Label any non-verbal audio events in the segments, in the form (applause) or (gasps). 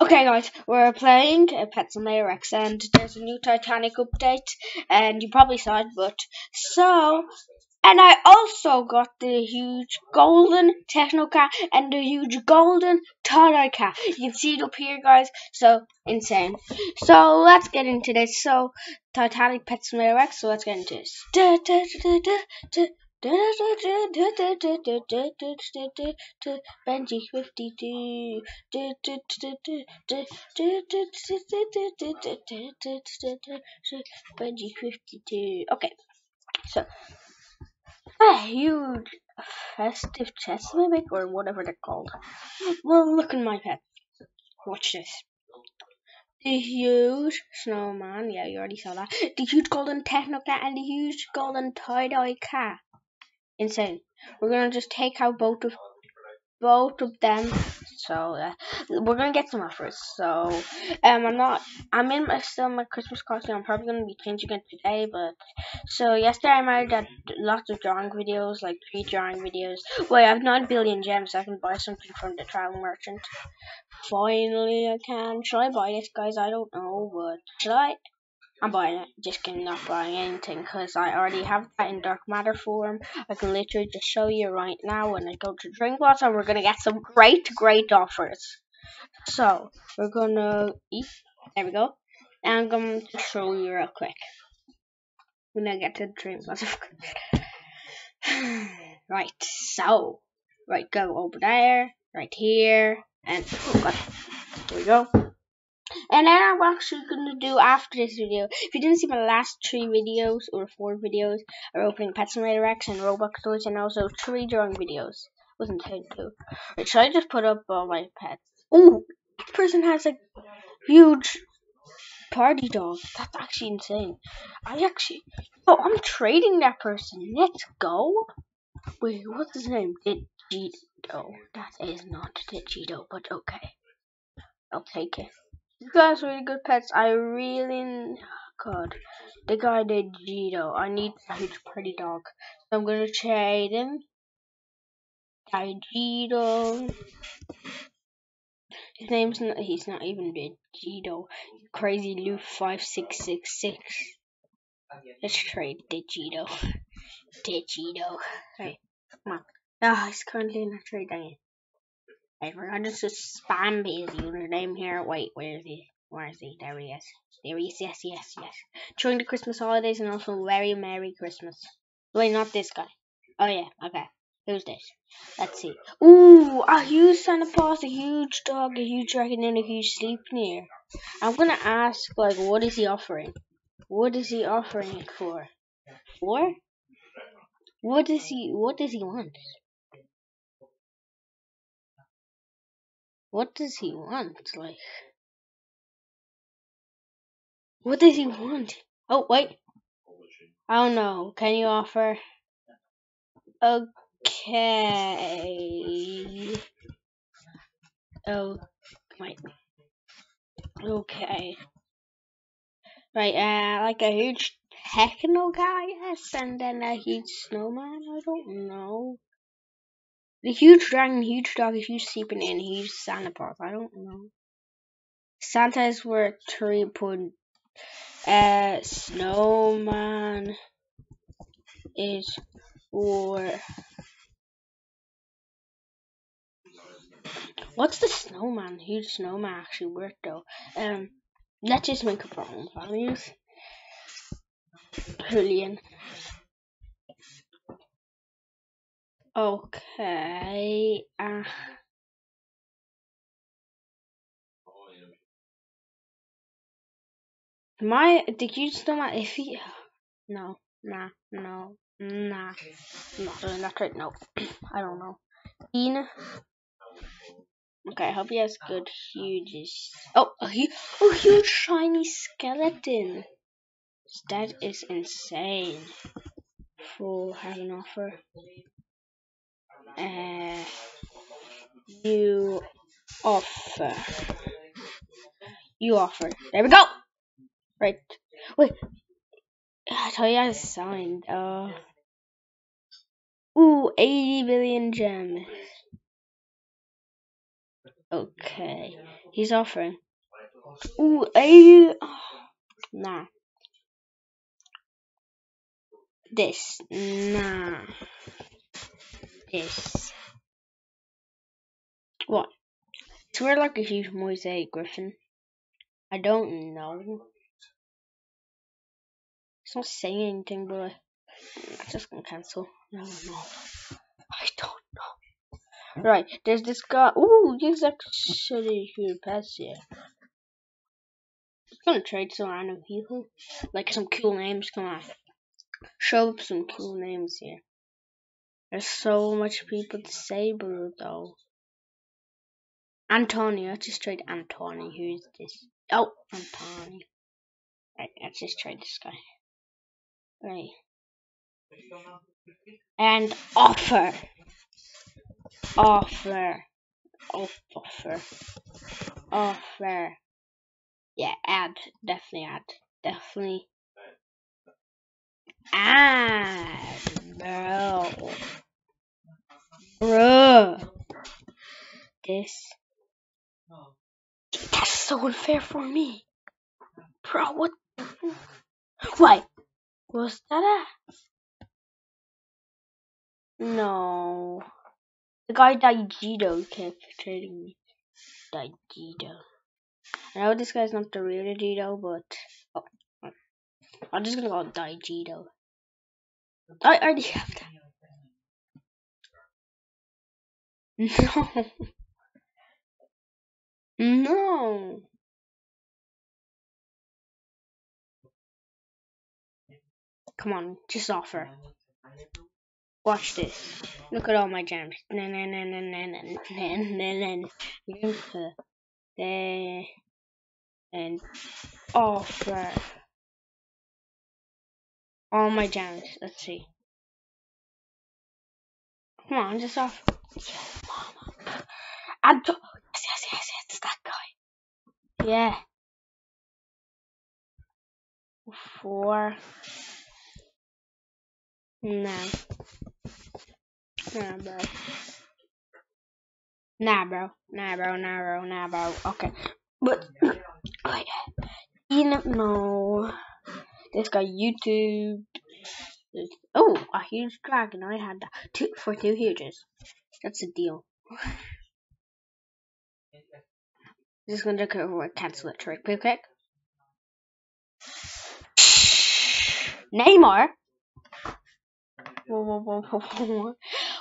Okay, guys, we're playing uh, Pet Simulator X, and there's a new Titanic update, and you probably saw it, but so, and I also got the huge golden Technocat and the huge golden Toddler cat. You can see it up here, guys. So insane. So let's get into this. So Titanic Pet Simulator X. So let's get into this. Da, da, da, Benji 52 Benji 52 okay so a huge festive chest mimic or whatever they're called. Well look in my pet. Watch this. The huge snowman. Yeah you already saw that. The huge golden technocat and the huge golden tie-dye cat insane. We're gonna just take out both of both of them. So uh, we're gonna get some offers. So um, I'm not. I'm in my still my Christmas costume. I'm probably gonna be changing it today. But so yesterday I made uh, lots of drawing videos, like three drawing videos. Wait, I have nine billion gems. So I can buy something from the travel merchant. Finally, I can. Should I buy this, guys? I don't know, but should I? I'm buying it. Just kidding, not buying anything because I already have that in dark matter form. I can literally just show you right now when I go to Drink and we're gonna get some great, great offers. So we're gonna eat. There we go. And I'm to show you real quick. When I get to Drink of (sighs) right. So right, go over there, right here, and oh God, we go. And then I'm actually to do after this video. If you didn't see my last three videos, or four videos, are opening Pet Simulator X and Roblox toys, and also three drawing videos. Wasn't intended to. Right, should I just put up all my pets? Oh, that person has a huge party dog. That's actually insane. I actually, oh, I'm trading that person. Let's go. Wait, what's his name? Digito. That is not Digito, but okay. I'll take it. You guys really good pets. I really God. The guy did Gito. I need a pretty dog. So I'm gonna trade him. Gito. His name's not he's not even Digito. Crazy Lou five six six six. Let's trade Digito. Digito. Hey, come on. Ah, oh, he's currently in a trade dang I forgot to spam his username here. Wait, where is he? Where is he? There he is. There he is. Yes, yes, yes. During the Christmas holidays and also very Merry Christmas. Wait, not this guy. Oh yeah, okay. Who's this? Let's see. Ooh, a huge Santa Claus, a huge dog, a huge dragon, and a huge Sleipnir. I'm gonna ask, like, what is he offering? What is he offering it for? For? What does he? What does he want? What does he want? Like, what does he want? Oh, wait. I don't know. Can you offer? Okay. Oh, wait. Okay. Right, uh, like a huge techno guy, yes, and then a huge snowman, I don't know. The huge dragon, huge dog, huge Sleipnir, huge Santa Claus. I don't know. Santa is worth three put Uh, snowman is for. What's the snowman? Huge snowman actually worth though. Um, let's just make our own values. Julian. Okay. Uh, my did you still my if he no nah no nah I'm not doing that right now. (clears throat) I don't know. Dean. Okay, I hope he has good huge. Oh, a huge, oh, huge shiny skeleton. That is insane. Full have an offer uh, you offer. You offer. There we go. Right. Wait. I tell you, I signed. Uh. Ooh, 80 billion gems. Okay. He's offering. Ooh, a (sighs) nah. This nah. This. What? It's weird like a huge mosaic griffin. I don't know. It's not saying anything, but I'm just gonna cancel. No, no. I don't know. Right, there's this guy. Ooh, he's actually good pass here. I'm gonna trade some random people. Like some cool names, come on. Show up some cool names here. There's so much people disabled though. Antonio, let's just trade Antonio. Who's this? Oh, Antonio. Right, let's just trade this guy. Right. And offer. Offer. Oh, Offer. Offer. Yeah, add. Definitely add. Definitely add, bro. Bro. This. That's so unfair for me. Bro, what? Why? Was that a? No. The guy Daijido kept trading me. Daijido. I know this guy's not the real Daijido, but oh, I'm just gonna call it Daijido. I already have that. (laughs) No. No. Come on, just offer. Watch this. Look at all my gems. And offer all my gems. Let's see. Come on, just offer. Yes, mama. And yes, yes, yes, it's that guy. Yeah. Four. No. Nah, bro. Nah, bro. Nah, bro. Nah, bro. Nah, bro. Okay. But, (clears throat) oh, wait. You know, no. This guy, YouTube. Oh, a huge dragon. I had that. Two, for two huges. That's a deal. (laughs) Just gonna go over cancel it trick real quick. Neymar. (laughs)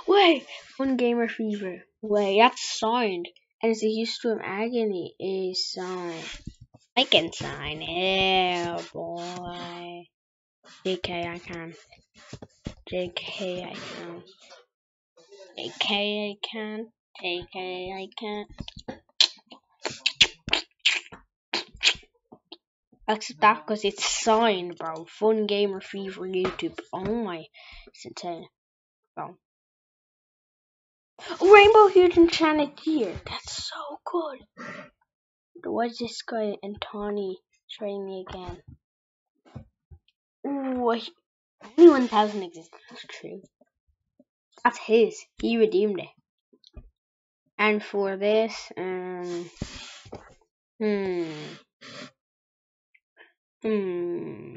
Wait, Fun Gamer Fever. Wait, that's signed. And it's a Houston Agony is signed. I can sign it, boy. JK, I can. JK, I can. JK, I can. JK, I can. Accept that because it's signed, bro. Fun Gamer Fever YouTube. Oh my. It's insane. Bro. Rainbow Huge Enchanted Gear. That's so good. What's this guy and Tawny trading me again? Ooh, only 1,000 exists. That's true. That's his. He redeemed it. And for this, um, hmm. Hmm.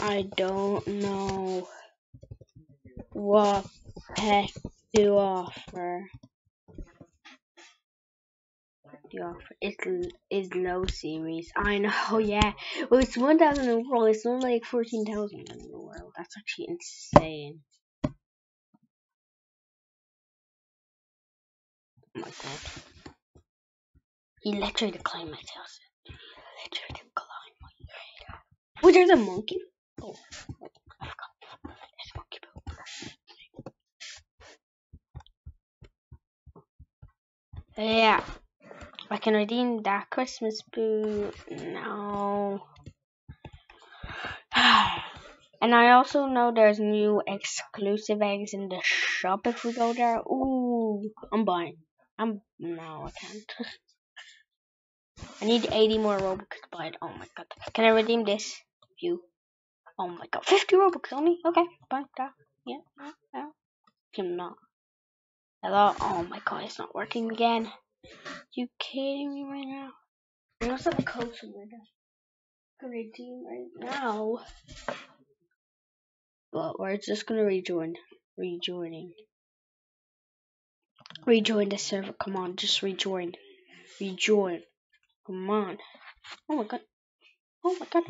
I don't know what to offer. Offer is is low series. I know, (laughs) yeah. Well, it's one thousand in the world. It's only like fourteen thousand in the world. That's actually insane. Oh my god. He literally declined my sales. Literally declined my sales. Oh, there's a monkey. Oh, I forgot. There's monkey poop. Yeah. I can redeem that Christmas boot. No. (sighs) and I also know there's new exclusive eggs in the shop if we go there. Ooh, I'm buying. I'm no, I can't. (laughs) I need 80 more Robux to buy it. Oh my god. Can I redeem this? View. Oh my god. 50 Robux only? Okay, buy that. Yeah, yeah. Cannot. Hello? Oh my god, it's not working again. You kidding me right now? I must have a code somewhere gonna redeem right now. But we're just gonna rejoin. Rejoining. Rejoin the server. Come on, just rejoin. Rejoin. Come on. Oh my god. Oh my god.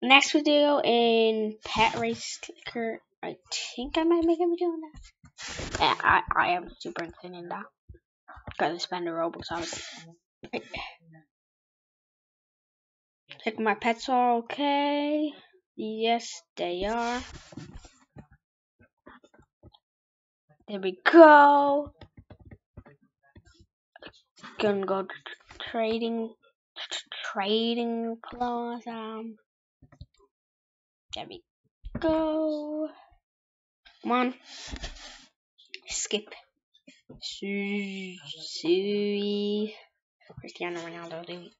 Next video in Pet Race Clicker. I think I might make a video on that. I, I am super interested in that. Gotta spend the Robux. Right. Check my pets are okay. Yes, they are. There we go. Gonna go trading, trading plaza. There we go. Come on. Skip. Sui. Cristiano Ronaldo, dude.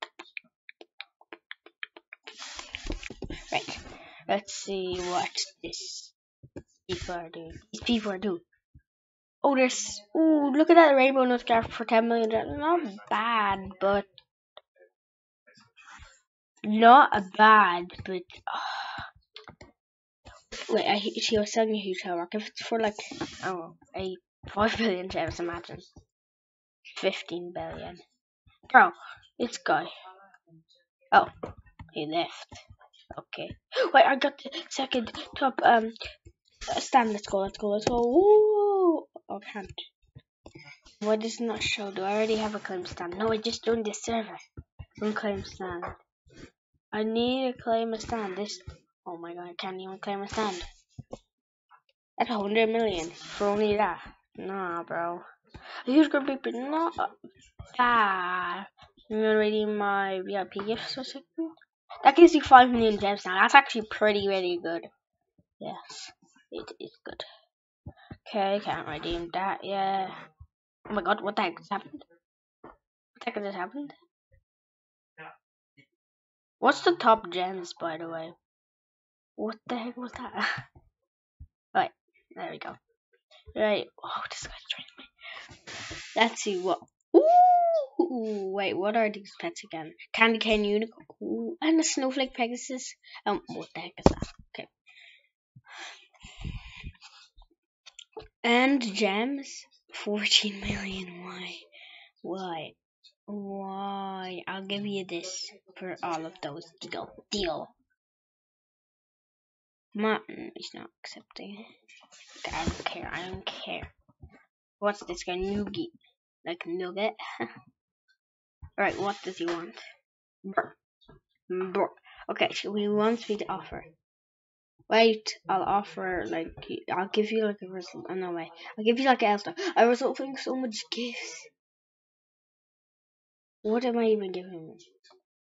Right. Let's see what this people are doing. These people are doing. Oh, there's. Ooh, look at that rainbow nut scarf for 10 million. Not bad, but. Not a bad, but. Uh, wait, I, she was selling a huge rock. If it's for like, I don't know, a 5 billion gems, imagine. 15 billion. Bro, this guy. Oh, he left. Okay. Wait, I got the second top um stand. Let's go. Let's go. Let's go. Ooh. Oh, can't. Why does not show? Do I already have a claim stand? No, I just joined this server. Don't claim stand. I need to claim a stand. This. Oh my god, I can't even claim a stand. That's a hundred million for only that. Nah, bro. Huge group of people. Not bad. I'm gonna redeem my VIP gifts for a second. That gives you 5 million gems now. That's actually pretty, really good. Yes, it is good. Okay, can't redeem that yeah. Oh my god, what the heck just happened? What the heck just happened? What's the top gems, by the way? What the heck was that? (laughs) right, there we go. Right, oh, this guy's trying me. Let's see what. Ooh, wait, what are these pets again? Candy cane unicorn. Ooh, and a snowflake pegasus. Um, what the heck is that? Okay. And gems. 14 million. Why? Why? Why? I'll give you this for all of those. Deal. Deal. Martin is not accepting. I don't care. I don't care. What's this guy? Nougat. (laughs) Like nugget. Alright, what does he want? Brr. Brr. Okay, so he wants me to offer. Wait, I'll offer, like, I'll give you, like, a result. Oh, no way. I'll give you, like, a Elster. I was offering so much gifts. What am I even giving him?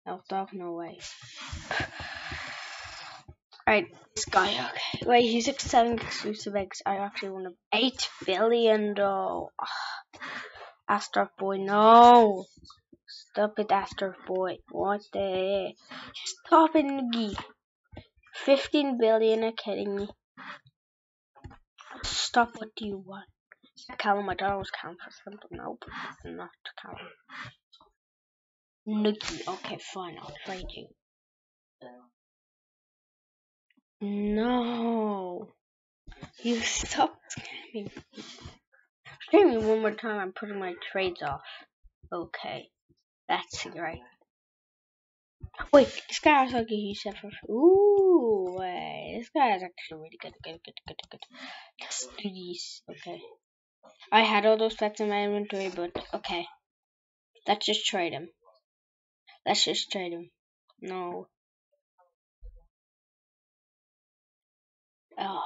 Elster? No way. (laughs) Alright, this guy, okay. Wait, he's selling exclusive eggs. I actually want to. 8 billion, though. Astor boy, no. Stop it, Astor boy. What the? Stop it, Noogie. 15 billion, are kidding me? Stop, what do you want? Callum, I thought I was for something. Nope, not Callum. Noogie, okay, fine, I'll trade you. No. You stop scamming me one more time, I'm putting my trades off. Okay. That's great. Wait, this guy has like a huge set for. Ooh, wait. This guy is actually really good, good, good, good, good. Let's do these. Okay. I had all those pets in my inventory, but okay. Let's just trade him. Let's just trade him. No. Oh.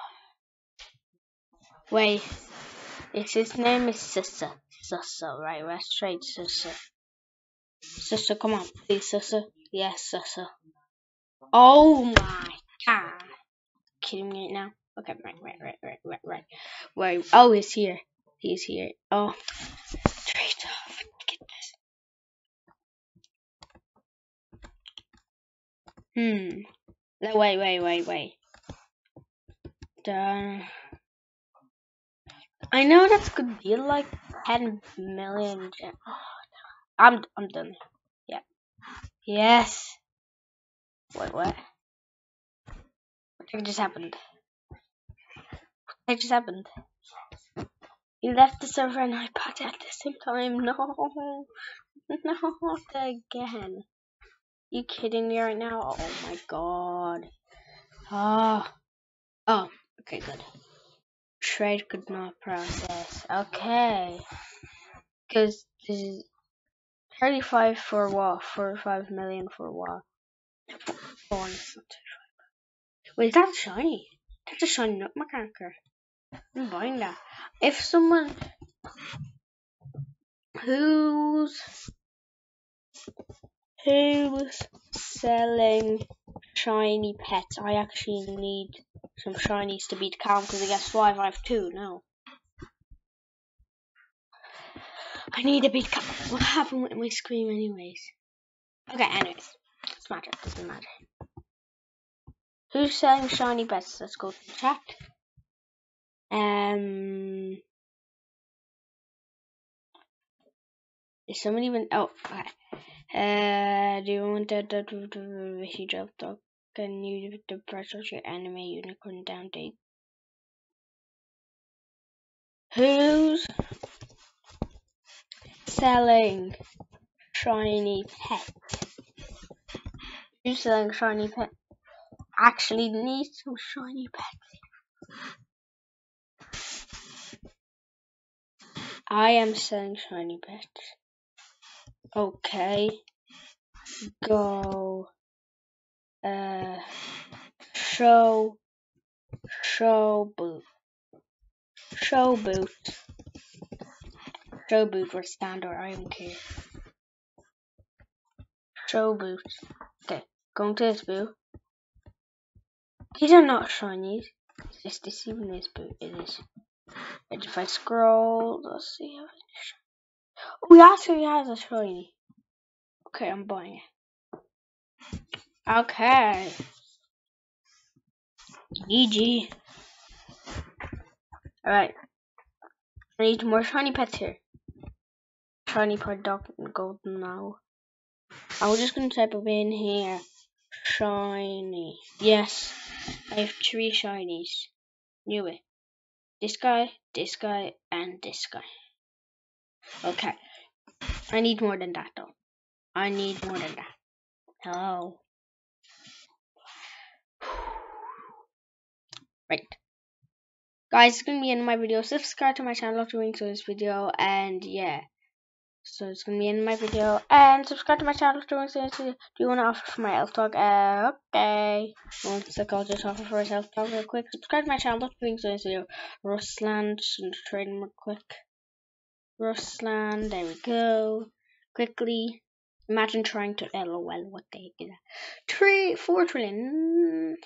Wait. It's his name is Sissa. Sissa, right? Let's trade Sissa. Sissa, come on, please, Sissa. Yes, Sissa. Oh my god. Kidding me right now? Okay, right, right, right, right, right, right. Wait, oh, he's here. He's here. Oh, trade off. Get this. Hmm. No, wait, wait, wait, wait. Done. I know that's good be like 10 million. Oh, (gasps) I'm, I'm done. Yeah. Yes. Wait, what? What just happened? What just happened? You left the server and I at the same time. (laughs) No. (laughs) Not again. You kidding me right now? Oh my god. Ah. Oh. oh. Okay, good. Trade could not process. Okay. Because this is 35 for a what? 45 million for what? Oh, Wait, that's shiny. That's a shiny nutmeg I'm buying that. If someone who's who's selling shiny pets, I actually need some shinies to beat Calm because I guess five. I have two now. I need to beat Calm. What happened with my screen anyways? Okay, anyways. Doesn't matter, doesn't matter. Who's selling shiny pets? Let's go to the chat. Um, is someone even? Oh, okay. Uh, do you want to do if you drop dog? Can you the press of your anime unicorn down to Who's selling shiny pet? Who's selling shiny pet? Actually, need some shiny pets. I am selling shiny pets. Okay. Go. Uh. Show. Show boot. Show boot. Show boot for standard. I don't care. Show boot. Okay. Going to this boot. These are not shinies. It's deceiving this boot. It is. And if I scroll, let's see how Oh, he actually has a shiny. Okay, I'm buying it. Okay. GG. Alright. I need more shiny pets here. Shiny dog and golden now. I'm just gonna type up in here. Shiny. Yes. I have three shinies. Knew it. This guy, this guy, and this guy. Okay. I need more than that though. I need more than that. Hello. (sighs) Right. Guys, it's gonna be in my video. Subscribe to my channel after watching this video and yeah. So it's gonna be in my video and subscribe to my channel after watching this video. Do you wanna offer for my health talk? Uh okay. One sec, I'll just offer for a health talk real quick. Subscribe to my channel after watching this video. Rusland trading real quick. Rusland, there we go. Quickly. Imagine trying to LOL what the heck is that? Three four trillion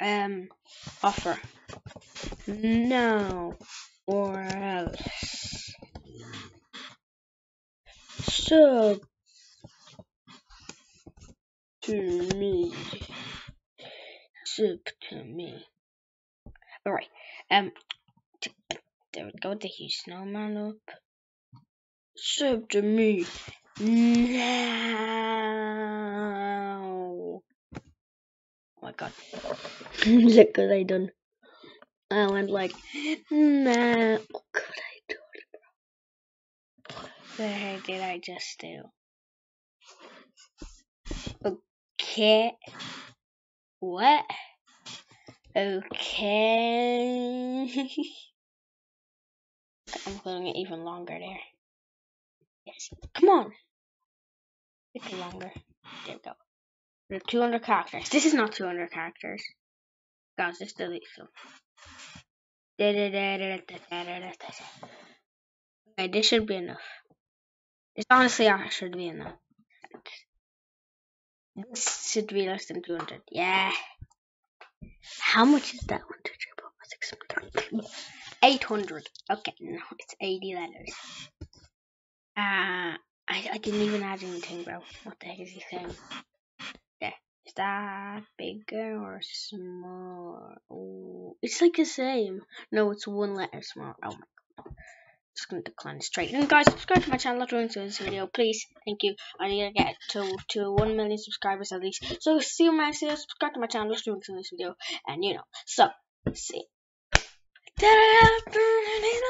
um offer. No or else. Sub to me. Sub to me. Alright. Um there we go, the huge snowman up. Sub to me. Now Oh my god. (laughs) Look what I done. I went like, nah, what could I do, bro? What the heck did I just do? Okay. What? Okay. (laughs) I'm putting it even longer there. Yes. Come on. It's longer. There we go. 200 characters. This is not 200 characters. Guys, just delete them. Okay, this should be enough. This honestly should be enough. This should be less than 200. Yeah. How much is that one? 800. Okay, no, it's 80 letters. Uh, I, I didn't even add anything, bro. What the heck is he saying? Is that bigger or smaller? Oh, it's like the same. No, it's one letter smaller. Oh my god. Just gonna decline straight. And guys, subscribe to my channel if you're after this video, please. Thank you. I need to get to to one million subscribers at least. So see you next video. Subscribe to my channel if you're after this video, and you know. So see. ダメだ!